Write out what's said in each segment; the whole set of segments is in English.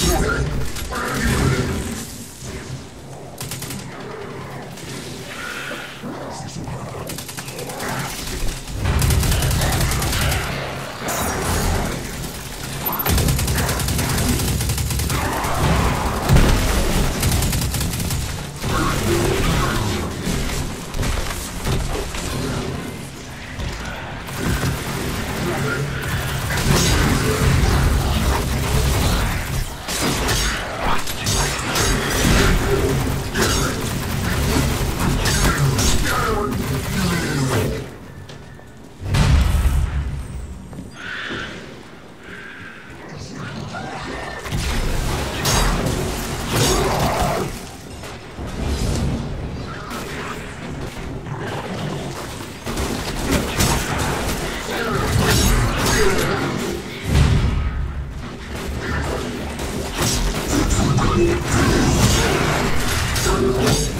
Sure. Thank you.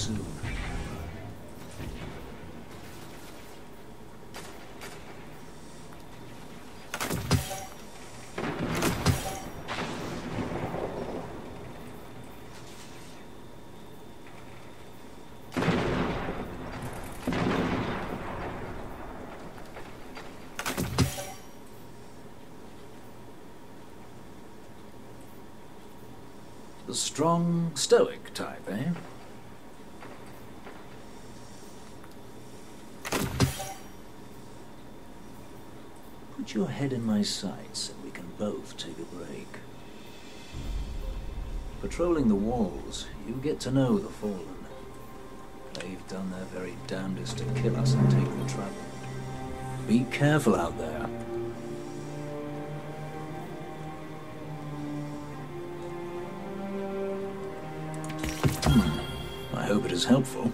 soon. The strong, stoic type, eh? Put your head in my sights and we can both take a break. Patrolling the walls, you get to know the Fallen. They've done their very damnedest to kill us and take the Traveler. Be careful out there. Hmm. I hope it is helpful.